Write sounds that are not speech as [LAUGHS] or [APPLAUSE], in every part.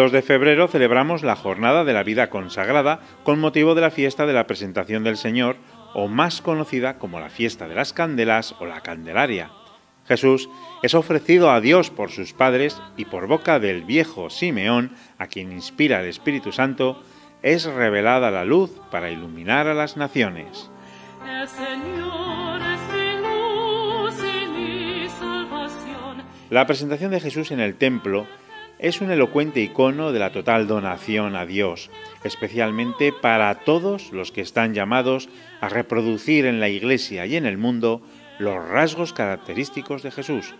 2 de febrero celebramos la Jornada de la Vida Consagrada con motivo de la fiesta de la Presentación del Señor, o más conocida como la Fiesta de las Candelas o la Candelaria. Jesús es ofrecido a Dios por sus padres y por boca del viejo Simeón, a quien inspira el Espíritu Santo, es revelada la luz para iluminar a las naciones. La presentación de Jesús en el templo es un elocuente icono de la total donación a Dios, especialmente para todos los que están llamados a reproducir en la Iglesia y en el mundo los rasgos característicos de Jesús,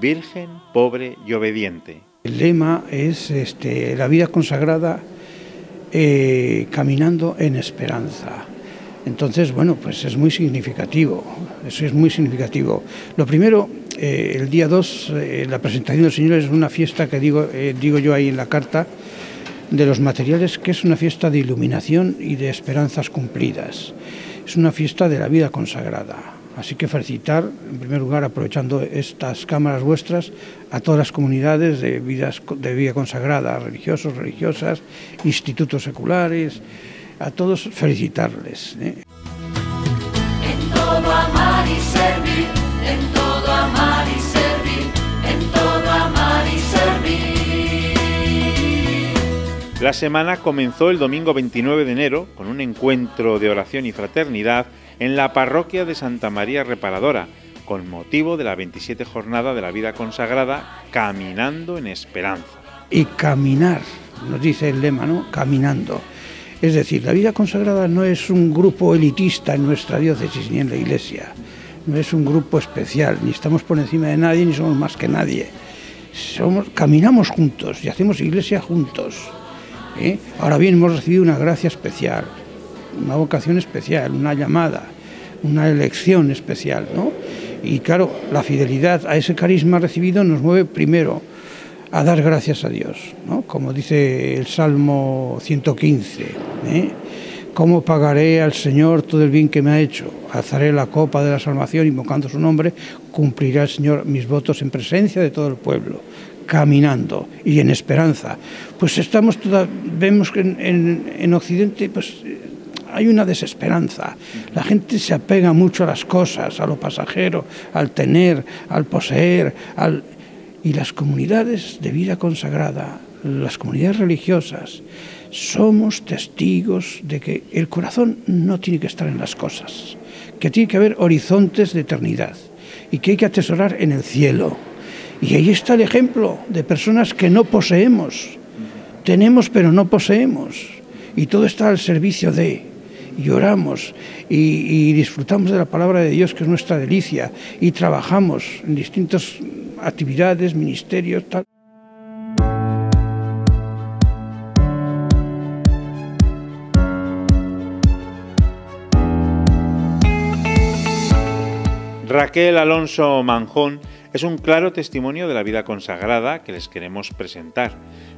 virgen, pobre y obediente. El lema es este, la vida consagrada eh, caminando en esperanza. Entonces, bueno, pues es muy significativo, eso es muy significativo. Lo primero, eh, el día 2, eh, la presentación del Señor es una fiesta que digo, eh, digo yo ahí en la carta, de los materiales, que es una fiesta de iluminación y de esperanzas cumplidas. Es una fiesta de la vida consagrada. Así que felicitar, en primer lugar, aprovechando estas cámaras vuestras, a todas las comunidades de, vidas, de vida consagrada, religiosos, religiosas, institutos seculares, a todos felicitarles. En todo amar y servir, en todo La semana comenzó el domingo 29 de enero con un encuentro de oración y fraternidad en la parroquia de Santa María Reparadora, con motivo de la 27 jornada de la vida consagrada Caminando en Esperanza. Y caminar, nos dice el lema, ¿no? Caminando. Es decir, la vida consagrada no es un grupo elitista en nuestra diócesis ni en la iglesia, no es un grupo especial, ni estamos por encima de nadie ni somos más que nadie. Somos, caminamos juntos y hacemos iglesia juntos. ¿Eh? Ahora bien, hemos recibido una gracia especial, una vocación especial, una llamada, una elección especial. ¿no? Y claro, la fidelidad a ese carisma recibido nos mueve primero a dar gracias a Dios, ¿no? como dice el Salmo 115. ¿eh? ¿Cómo pagaré al Señor todo el bien que me ha hecho? Alzaré la copa de la salvación invocando su nombre, cumplirá el Señor mis votos en presencia de todo el pueblo, caminando y en esperanza. Pues estamos toda, vemos que en, en Occidente pues, hay una desesperanza. La gente se apega mucho a las cosas, a lo pasajero, al tener, al poseer, al y las comunidades de vida consagrada, las comunidades religiosas, somos testigos de que el corazón no tiene que estar en las cosas, que tiene que haber horizontes de eternidad y que hay que atesorar en el cielo. Y ahí está el ejemplo de personas que no poseemos, tenemos pero no poseemos, y todo está al servicio de, y oramos y, disfrutamos de la palabra de Dios que es nuestra delicia, y trabajamos en distintos actividades, ministerios, tal. Raquel Alonso Manjón es un claro testimonio de la vida consagrada que les queremos presentar.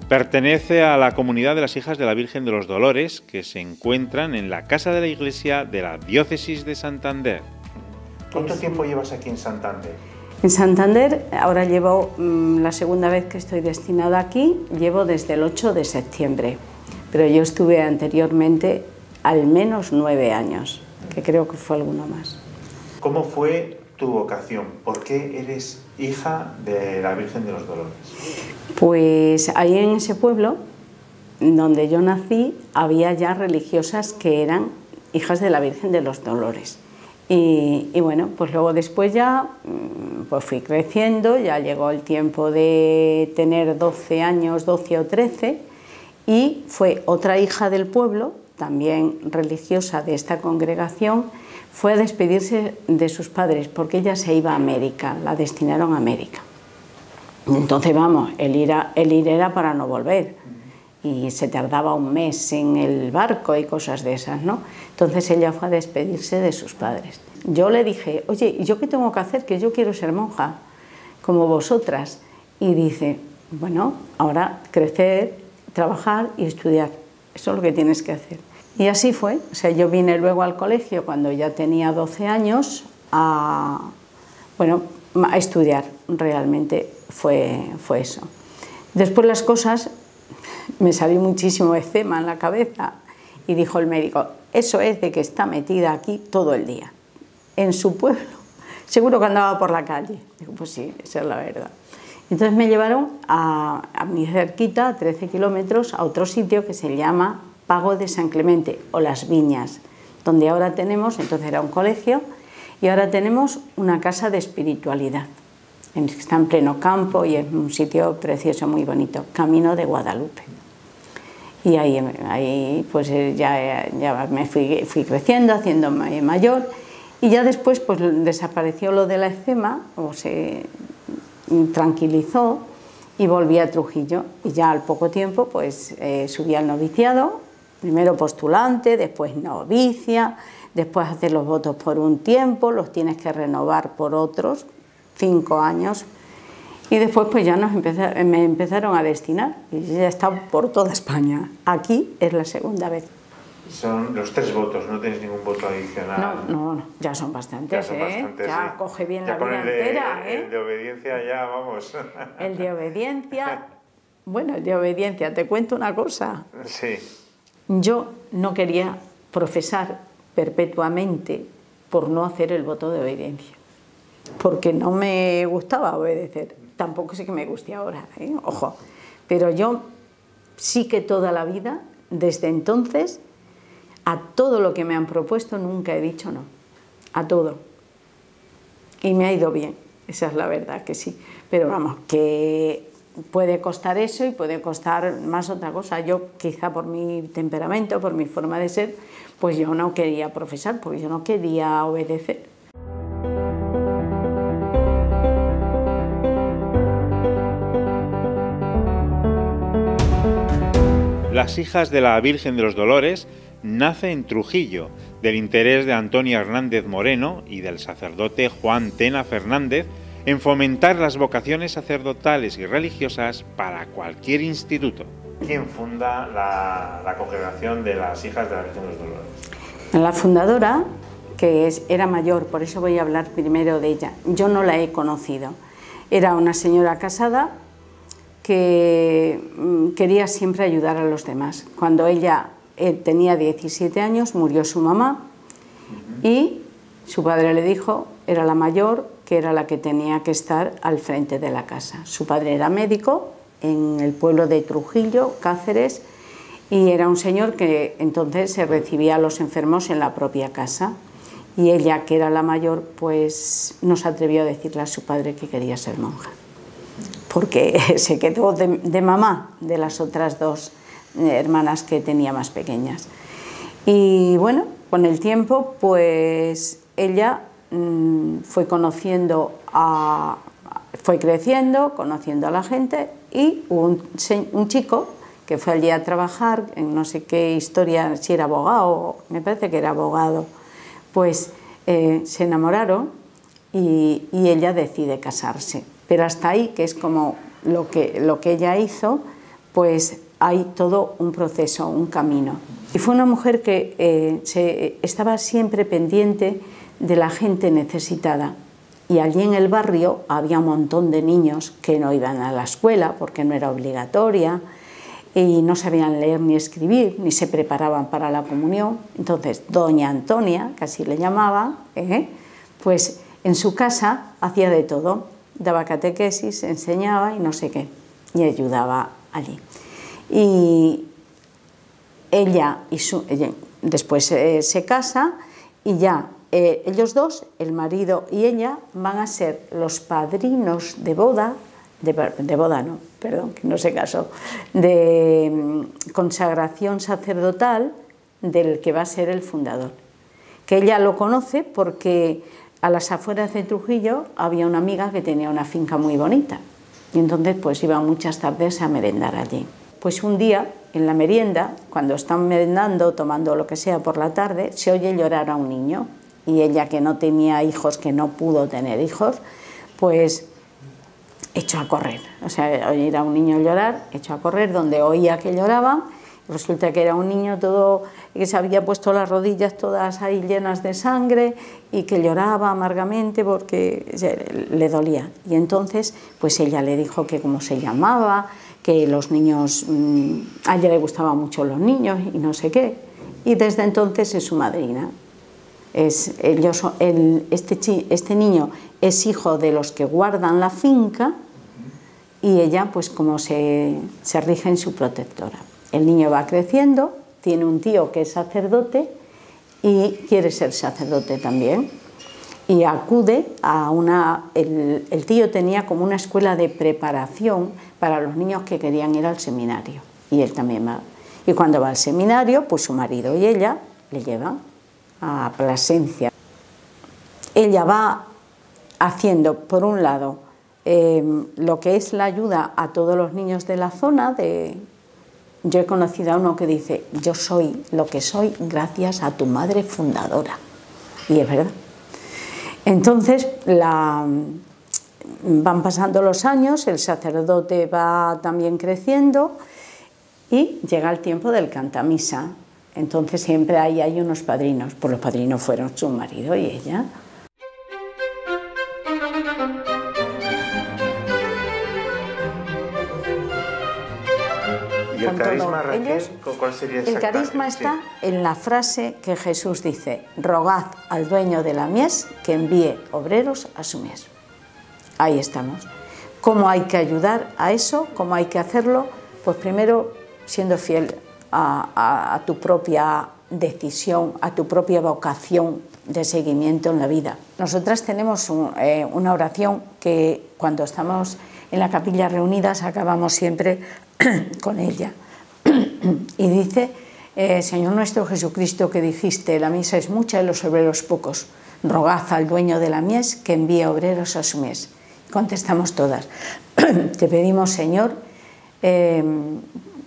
Pertenece a la comunidad de las hijas de la Virgen de los Dolores que se encuentran en la Casa de la Iglesia de la Diócesis de Santander. ¿Cuánto tiempo llevas aquí en Santander? En Santander, ahora llevo mm, la segunda vez que estoy destinada aquí, llevo desde el 8 de septiembre, pero yo estuve anteriormente al menos nueve años, que creo que fue alguno más. ¿Cómo fue tu vocación? ¿Por qué eres hija de la Virgen de los Dolores? Pues ahí en ese pueblo donde yo nací había ya religiosas que eran hijas de la Virgen de los Dolores. Y, bueno, pues luego después ya mm, pues fui creciendo, ya llegó el tiempo de tener 12 años, 12 o 13, y fue otra hija del pueblo, también religiosa de esta congregación, fue a despedirse de sus padres porque ella se iba a América, la destinaron a América. Entonces, vamos, el ir, era para no volver y se tardaba un mes en el barco y cosas de esas, ¿no? Entonces ella fue a despedirse de sus padres. Yo le dije, oye, ¿y yo qué tengo que hacer? Que yo quiero ser monja, como vosotras. Y dice, bueno, ahora crecer, trabajar y estudiar. Eso es lo que tienes que hacer. Y así fue. O sea, yo vine luego al colegio cuando ya tenía 12 años a, bueno, a estudiar. Realmente fue, fue eso. Después las cosas me salió muchísimo eczema en la cabeza y dijo el médico, eso es de que está metida aquí todo el día, en su pueblo. Seguro que andaba por la calle. Digo, pues sí, esa es la verdad. Entonces me llevaron a, a mi cerquita, a 13 kilómetros, a otro sitio que se llama Pago de San Clemente o Las Viñas, donde ahora tenemos, entonces era un colegio, y ahora tenemos una casa de espiritualidad. Está en pleno campo y es un sitio precioso, muy bonito, Camino de Guadalupe. Y ahí, ahí pues eh, ya, ya me fui, creciendo, haciéndome mayor y ya después pues desapareció lo de la eczema o se tranquilizó y volví a Trujillo y ya al poco tiempo pues eh, subí al noviciado, primero postulante, después novicia, después hacer los votos por un tiempo, los tienes que renovar por otros, cinco años y después pues ya nos me empezaron a destinar y ya estado por toda España. Aquí es la segunda vez. Son los tres votos, no tienes ningún voto adicional. No, no, ya son bastantes, ya, ¿eh? ya coge bien la vida entera. ¿eh? El de obediencia ya, vamos. El de obediencia, [LAUGHS] bueno, el de obediencia, te cuento una cosa. Sí. Yo no quería profesar perpetuamente por no hacer el voto de obediencia, porque no me gustaba obedecer tampoco sé que me guste ahora, ¿eh? ojo, pero yo sí que toda la vida, desde entonces, a todo lo que me han propuesto nunca he dicho no, a todo. Y me ha ido bien, esa es la verdad que sí, pero vamos, que puede costar eso y puede costar más otra cosa. Yo quizá por mi temperamento, por mi forma de ser, pues yo no quería profesar, porque yo no quería obedecer. Las hijas de la Virgen de los Dolores nace en Trujillo, del interés de Antonia Hernández Moreno y del sacerdote Juan Tena Fernández en fomentar las vocaciones sacerdotales y religiosas para cualquier instituto. ¿Quién funda la, congregación de las hijas de la Virgen de los Dolores? La fundadora, que es, era mayor, por eso voy a hablar primero de ella. Yo no la he conocido. Era una señora casada que mm, quería siempre ayudar a los demás. Cuando ella eh, tenía 17 años murió su mamá y su padre le dijo, era la mayor, que era la que tenía que estar al frente de la casa. Su padre era médico en el pueblo de Trujillo, Cáceres, y era un señor que entonces se recibía a los enfermos en la propia casa. Y ella, que era la mayor, pues no se atrevió a decirle a su padre que quería ser monja porque [LAUGHS] se quedó de, mamá de las otras dos eh, hermanas que tenía más pequeñas. Y bueno, con el tiempo, pues ella mm, fue conociendo fue creciendo, conociendo a la gente y hubo un, chico que fue allí a trabajar en no sé qué historia, si era abogado, me parece que era abogado, pues eh, se enamoraron y ella decide casarse. Pero hasta ahí, que es como lo que, lo que ella hizo, pues hay todo un proceso, un camino. Y fue una mujer que eh, se, estaba siempre pendiente de la gente necesitada. Y allí en el barrio había un montón de niños que no iban a la escuela porque no era obligatoria y no sabían leer ni escribir, ni se preparaban para la comunión. Entonces, doña Antonia, que así le llamaba, ¿eh? pues en su casa hacía de todo daba catequesis, enseñaba y no sé qué, y ayudaba allí. Y ella y su, después se casa y ya eh, ellos dos, el marido y ella, van a ser los padrinos de boda, de, boda no, perdón, que no se casó, de mm, consagración sacerdotal del que va a ser el fundador. Que ella lo conoce porque a las afueras de Trujillo había una amiga que tenía una finca muy bonita Y entonces pues iban muchas tardes a merendar allí. Pues un día, en la merienda, cuando están merendando, tomando lo que sea por la tarde, se oye llorar a un niño. Y ella que no tenía hijos, que no pudo tener hijos, pues echó a correr. O sea, oír a un niño llorar, echó a correr donde oía que lloraba. Resulta que era un niño todo que se había puesto las rodillas todas ahí llenas de sangre y que lloraba amargamente porque le dolía. Y entonces, pues ella le dijo que cómo se llamaba, que los niños, mm, a ella le gustaban mucho los niños y no sé qué. Y desde entonces es su madrina. Es, ellos, este, este niño es hijo de los que guardan la finca y ella pues como se, se rige en su protectora. El niño va creciendo, tiene un tío que es sacerdote y quiere ser sacerdote también. Y acude a una... El, el, tío tenía como una escuela de preparación para los niños que querían ir al seminario. Y él también va. Y cuando va al seminario, pues su marido y ella le llevan a Plasencia. Ella va haciendo, por un lado, eh, lo que es la ayuda a todos los niños de la zona, de, yo he conocido a uno que dice, yo soy lo que soy gracias a tu madre fundadora. Y es verdad. Entonces van pasando los años, el sacerdote va también creciendo y llega el tiempo del cantamisa. Entonces siempre ahí hay unos padrinos, pues los padrinos fueron su marido y ella. ¿Y el carisma, Raquel, cuál sería El carisma está en la frase que Jesús dice, rogad al dueño de la mies que envíe obreros a su mies. Ahí estamos. ¿Cómo hay que ayudar a eso? ¿Cómo hay que hacerlo? Pues primero siendo fiel a, tu propia decisión, a tu propia vocación de seguimiento en la vida. Nosotras tenemos eh, una oración que cuando estamos en la capilla reunidas acabamos siempre [CLEARS THROAT] con ella. [CLEARS THROAT] y dice, eh, Señor nuestro Jesucristo, que dijiste, la misa es mucha y los obreros pocos. Rogad al dueño de la mies que envíe obreros a su mies. Contestamos todas. [CLEARS THROAT] Te pedimos, Señor, eh,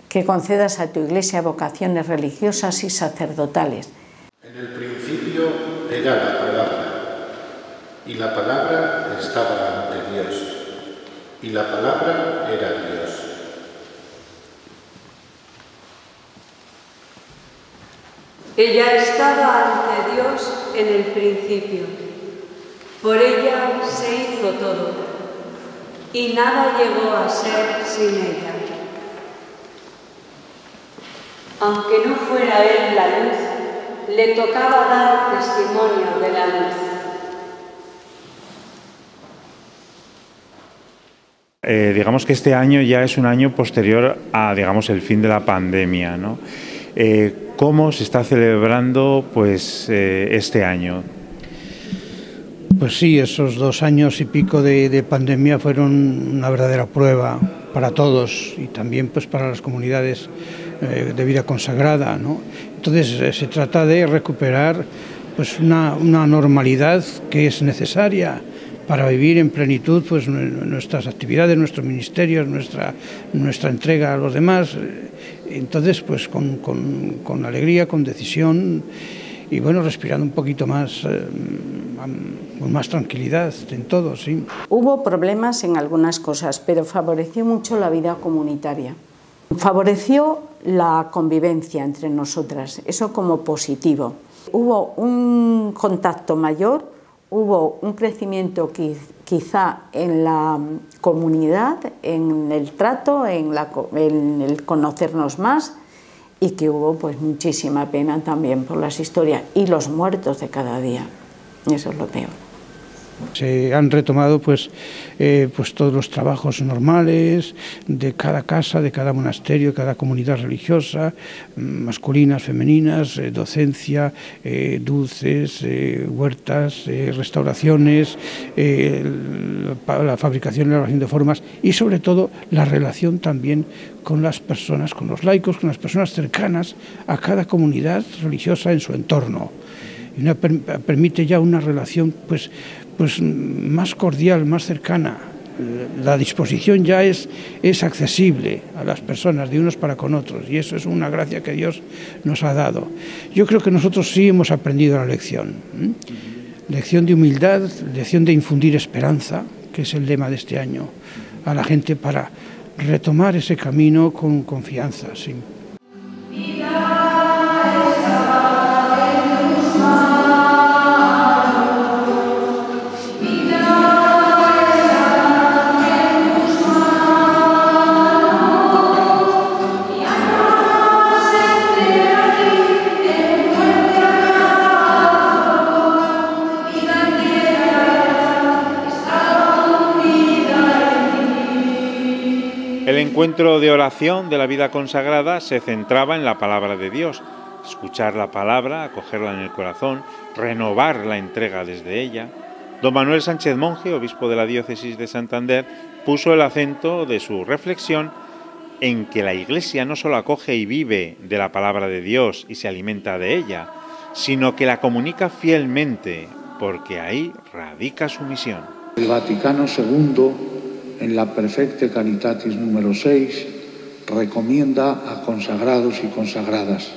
que concedas a tu iglesia vocaciones religiosas y sacerdotales. En el principio era la palabra, y la palabra estaba ante Dios, y la palabra era Dios. Ella estaba ante Dios en el principio. Por ella se hizo todo, y nada llegó a ser sin ella. Aunque no fuera él la luz, le tocaba dar testimonio de la luz. Eh, digamos que este año ya es un año posterior a digamos el fin de la pandemia, ¿no? Eh, ¿Cómo se está celebrando pues eh, este año? Pues sí, esos dos años y pico de, pandemia fueron una verdadera prueba para todos y también pues para las comunidades eh, de vida consagrada. ¿no? Entonces eh, se trata de recuperar pues una, normalidad que es necesaria para vivir en plenitud pues nuestras actividades, nuestros ministerios, nuestra, nuestra entrega a los demás. Entonces, pues con, con, con alegría, con decisión y bueno, respirando un poquito más, eh, más tranquilidad en todo, sí. Hubo problemas en algunas cosas, pero favoreció mucho la vida comunitaria. Favoreció la convivencia entre nosotras, eso como positivo. Hubo un contacto mayor, hubo un crecimiento quizá en la comunidad, en el trato, en, el conocernos más y que hubo pues muchísima pena también por las historias y los muertos de cada día. Eso es lo peor. Se han retomado pues, eh, pues todos los trabajos normales de cada casa, de cada monasterio, de cada comunidad religiosa, mm, masculinas, femeninas, eh, docencia, eh, dulces, huertas, restauraciones, la fabricación y la elaboración de formas y sobre todo la relación también con las personas, con los laicos, con las personas cercanas a cada comunidad religiosa en su entorno. Y permite ya una relación pues, pues más cordial, más cercana, la disposición ya es, es accesible a las personas de unos para con otros y eso es una gracia que Dios nos ha dado. Yo creo que nosotros sí hemos aprendido la lección. Lección de humildad, lección de infundir esperanza, que es el lema de este año, a la gente para retomar ese camino con confianza. Sí. Encuentro de oración de la vida consagrada se centraba en la palabra de Dios, escuchar la palabra, acogerla en el corazón, renovar la entrega desde ella. Don Manuel Sánchez Monje, obispo de la diócesis de Santander, puso el acento de su reflexión en que la Iglesia no solo acoge y vive de la palabra de Dios y se alimenta de ella, sino que la comunica fielmente, porque ahí radica su misión. El Vaticano II en la Perfecte Caritatis número 6, recomienda a consagrados y consagradas.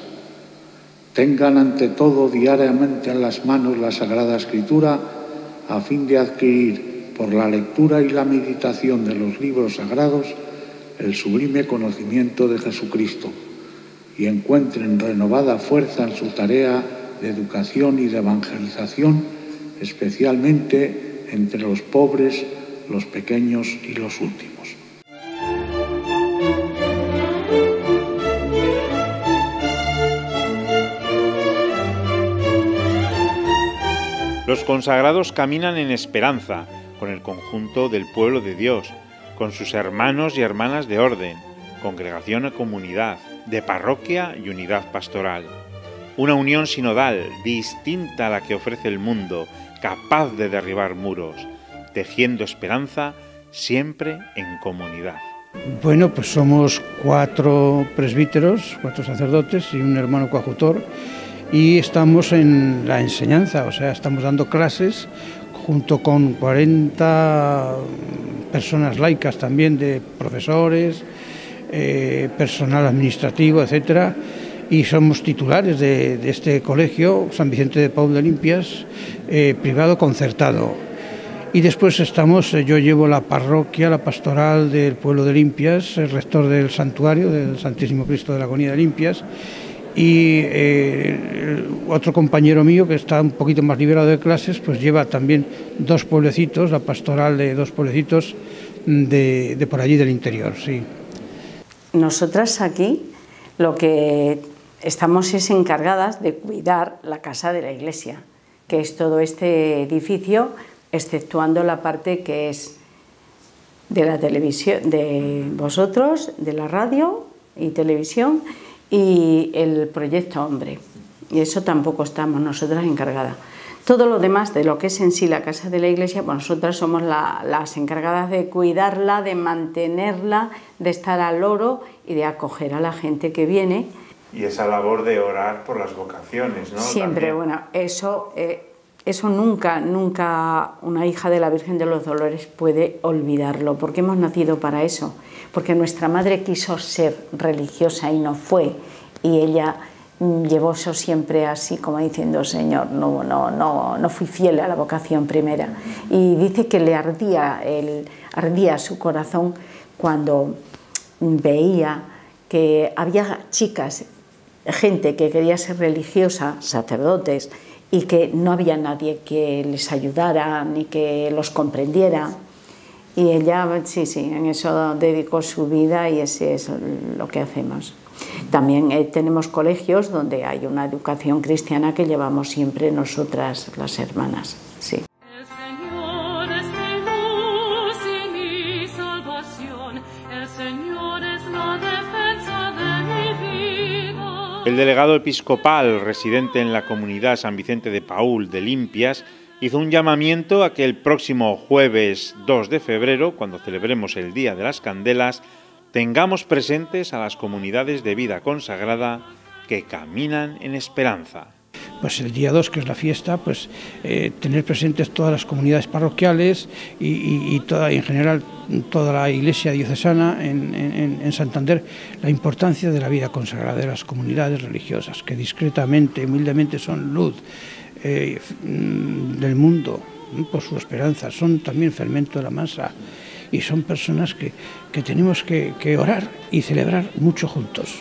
Tengan ante todo diariamente en las manos la Sagrada Escritura a fin de adquirir por la lectura y la meditación de los libros sagrados el sublime conocimiento de Jesucristo y encuentren renovada fuerza en su tarea de educación y de evangelización, especialmente entre los pobres, los pequeños y los últimos. Los consagrados caminan en esperanza con el conjunto del pueblo de Dios, con sus hermanos y hermanas de orden, congregación y comunidad, de parroquia y unidad pastoral. Una unión sinodal distinta a la que ofrece el mundo, capaz de derribar muros, tejiendo esperanza siempre en comunidad. Bueno, pues somos cuatro presbíteros, cuatro sacerdotes y un hermano coadjutor y estamos en la enseñanza, o sea, estamos dando clases junto con 40 personas laicas también de profesores, eh, personal administrativo, etcétera, y somos titulares de, este colegio, San Vicente de Paul de Limpias, eh, privado concertado. Y después estamos, eh, yo llevo la parroquia, la pastoral del pueblo de Limpias, el rector del santuario del Santísimo Cristo de la Agonía de Limpias, y eh, otro compañero mío que está un poquito más liberado de clases, pues lleva también dos pueblecitos, la pastoral de dos pueblecitos de, de por allí del interior, sí. Nosotras aquí lo que estamos es encargadas de cuidar la casa de la iglesia, que es todo este edificio exceptuando la parte que es de la televisión, de vosotros, de la radio y televisión y el proyecto Hombre. Y eso tampoco estamos nosotras encargadas. Todo lo demás de lo que es en sí la casa de la iglesia, pues nosotras somos las encargadas de cuidarla, de mantenerla, de estar al loro y de acoger a la gente que viene. Y esa labor de orar por las vocaciones, ¿no? Siempre, bueno, eso eh, eso nunca, nunca una hija de la Virgen de los Dolores puede olvidarlo, porque hemos nacido para eso, porque nuestra madre quiso ser religiosa y no fue, y ella llevó eso siempre así, como diciendo, Señor, no, no, no, no fui fiel a la vocación primera. Y dice que le ardía, el, ardía su corazón cuando veía que había chicas, gente que quería ser religiosa, sacerdotes, y que no había nadie que les ayudara ni que los comprendiera. Y ella, sí, sí, en eso dedicó su vida y ese es lo que hacemos. También eh, tenemos colegios donde hay una educación cristiana que llevamos siempre nosotras, las hermanas. El delegado episcopal residente en la comunidad San Vicente de Paul de Limpias hizo un llamamiento a que el próximo jueves 2 de febrero, cuando celebremos el Día de las Candelas, tengamos presentes a las comunidades de vida consagrada que caminan en esperanza. Pues el día 2, que es la fiesta, pues eh, tener presentes todas las comunidades parroquiales y, toda, en general toda la iglesia diocesana en, Santander, la importancia de la vida consagrada de las comunidades religiosas, que discretamente, humildemente son luz eh, mm, del mundo por su esperanza, son también fermento de la masa y son personas que, tenemos que, que orar y celebrar mucho juntos.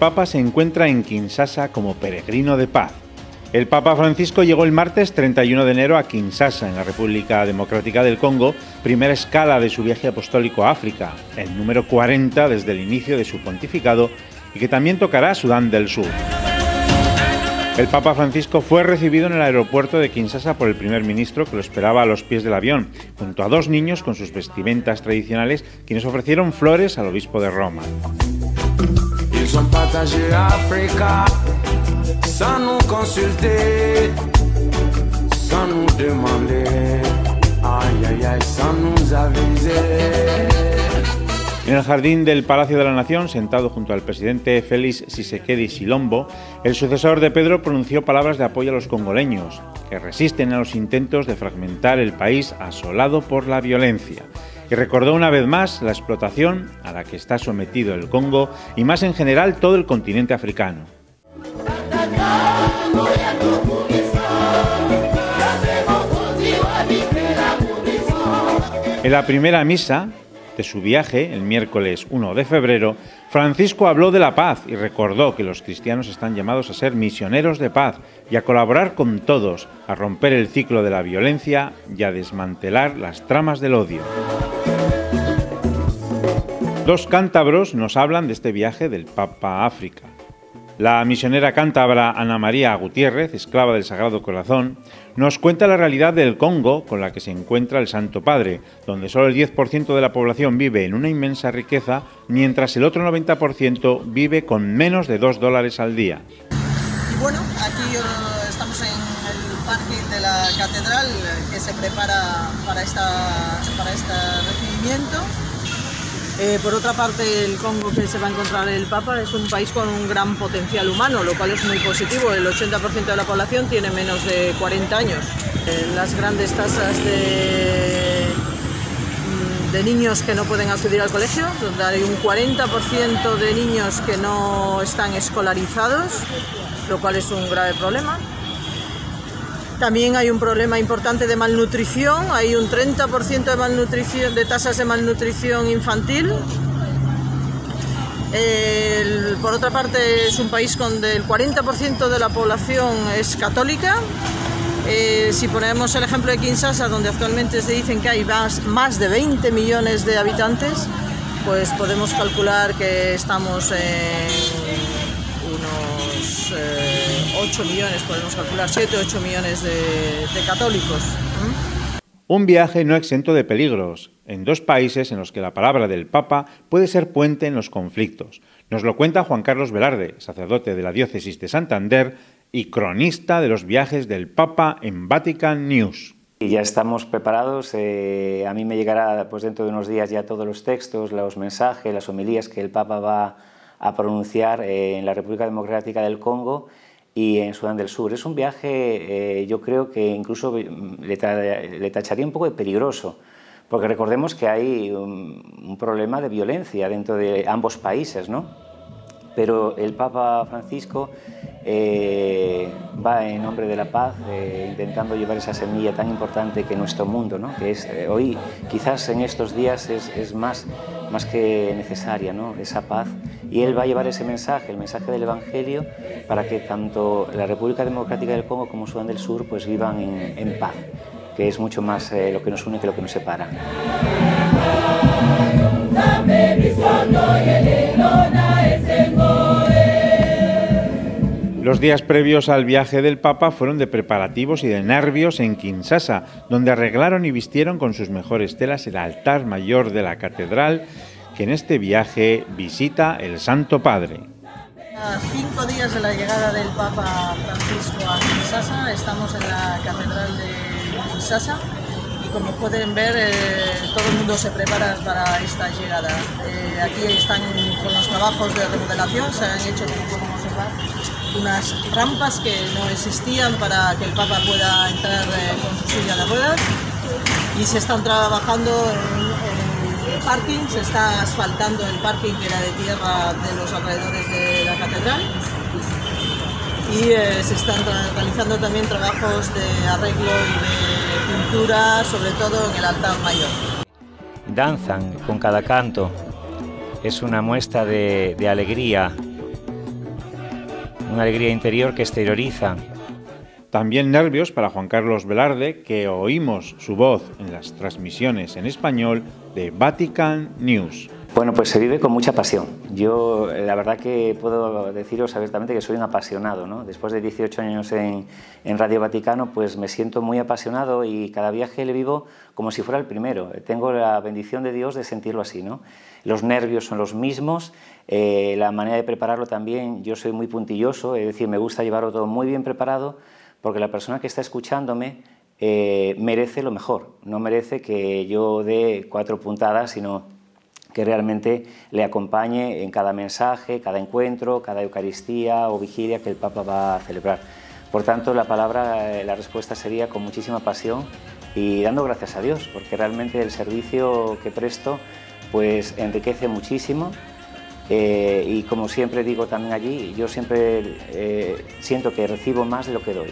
Papa se encuentra en Kinshasa como peregrino de paz. El Papa Francisco llegó el martes 31 de enero a Kinshasa, en la República Democrática del Congo, primera escala de su viaje apostólico a África, el número 40 desde el inicio de su pontificado y que también tocará Sudán del Sur. El Papa Francisco fue recibido en el aeropuerto de Kinshasa por el primer ministro que lo esperaba a los pies del avión, junto a dos niños con sus vestimentas tradicionales, quienes ofrecieron flores al obispo de Roma. En el jardín del Palacio de la Nación, sentado junto al presidente Félix Sisekedi Silombo, el sucesor de Pedro pronunció palabras de apoyo a los congoleños, que resisten a los intentos de fragmentar el país asolado por la violencia y recordó una vez más la explotación a la que está sometido el Congo y más en general todo el continente africano. En la primera misa de su viaje, el miércoles 1 de febrero, Francisco habló de la paz y recordó que los cristianos están llamados a ser misioneros de paz y a colaborar con todos, a romper el ciclo de la violencia y a desmantelar las tramas del odio. Dos cántabros nos hablan de este viaje del Papa a África. La misionera cántabra Ana María Gutiérrez, esclava del Sagrado Corazón, nos cuenta la realidad del Congo con la que se encuentra el Santo Padre, donde solo el 10% de la población vive en una inmensa riqueza, mientras el otro 90% vive con menos de 2 dólares al día. Y bueno, aquí eh, estamos en el parque de la catedral que se prepara para, esta, para este recibimiento eh, por otra parte, el Congo que se va a encontrar el Papa es un país con un gran potencial humano, lo cual es muy positivo. El 80% de la población tiene menos de 40 años. Eh, las grandes tasas de, mm, de niños que no pueden acudir al colegio, donde hay un 40% de niños que no están escolarizados, lo cual es un grave problema. También hay un problema importante de malnutrición, hay un 30% de, malnutrición, de tasas de malnutrición infantil. por otra parte, es un país donde el 40% de la población es católica. Eh, si ponemos el ejemplo de Kinshasa, donde actualmente se dicen que hay más, de 20 millones de habitantes, pues podemos calcular que estamos en 8 millones, podemos calcular 7 o 8 millones de, católicos. Un viaje no exento de peligros, en dos países en los que la palabra del Papa puede ser puente en los conflictos. Nos lo cuenta Juan Carlos Velarde, sacerdote de la diócesis de Santander y cronista de los viajes del Papa en Vatican News. Y ya estamos preparados. Eh, a mí me llegará pues, dentro de unos días ya todos los textos, los mensajes, las homilías que el Papa va a pronunciar eh, en la República Democrática del Congo y en Sudán del Sur. Es un viaje, eh, yo creo que incluso le, tacharía un poco de peligroso, porque recordemos que hay un, problema de violencia dentro de ambos países, ¿no? Pero el Papa Francisco eh, va en nombre de la paz, eh, intentando llevar esa semilla tan importante que nuestro mundo, ¿no? que es hoy quizás en estos días es, más, más que necesaria, ¿no? esa paz y él va a llevar ese mensaje, el mensaje del Evangelio, para que tanto la República Democrática del Congo como Sudán del Sur pues vivan en, paz, que es mucho más eh, lo que nos une que lo que nos separa. Los días previos al viaje del Papa fueron de preparativos y de nervios en Kinshasa, donde arreglaron y vistieron con sus mejores telas el altar mayor de la catedral, que en este viaje visita el Santo Padre. A cinco días de la llegada del Papa Francisco a Kinshasa, estamos en la catedral de Kinshasa y como pueden ver eh, todo el mundo se prepara para esta llegada. Eh, aquí están con los trabajos de remodelación, se han hecho como podemos observar unas rampas que no existían para que el Papa pueda entrar eh, con su silla de ruedas. Y se están trabajando en, el parking, se está asfaltando el parking que era de tierra de los alrededores de la catedral. Y eh, se están realizando también trabajos de arreglo y de pintura, sobre todo en el altar mayor. Danzan con cada canto, es una muestra de, de alegría, una alegría interior que exterioriza. También nervios para Juan Carlos Velarde, que oímos su voz en las transmisiones en español de Vatican News. Bueno, pues se vive con mucha pasión. Yo la verdad que puedo deciros abiertamente que soy un apasionado. ¿no? Después de 18 años en, en, Radio Vaticano, pues me siento muy apasionado y cada viaje le vivo como si fuera el primero. Tengo la bendición de Dios de sentirlo así. ¿no? Los nervios son los mismos, eh, la manera de prepararlo también, yo soy muy puntilloso, es decir, me gusta llevarlo todo muy bien preparado porque la persona que está escuchándome eh, merece lo mejor, no merece que yo dé cuatro puntadas, sino que realmente le acompañe en cada mensaje, cada encuentro, cada Eucaristía o vigilia que el Papa va a celebrar. Por tanto, la palabra, eh, la respuesta sería con muchísima pasión y dando gracias a Dios, porque realmente el servicio que presto pues enriquece muchísimo eh, y como siempre digo también allí, yo siempre eh, siento que recibo más de lo que doy.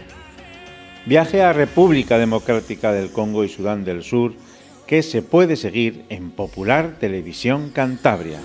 Viaje a República Democrática del Congo y Sudán del Sur que se puede seguir en Popular Televisión Cantabria.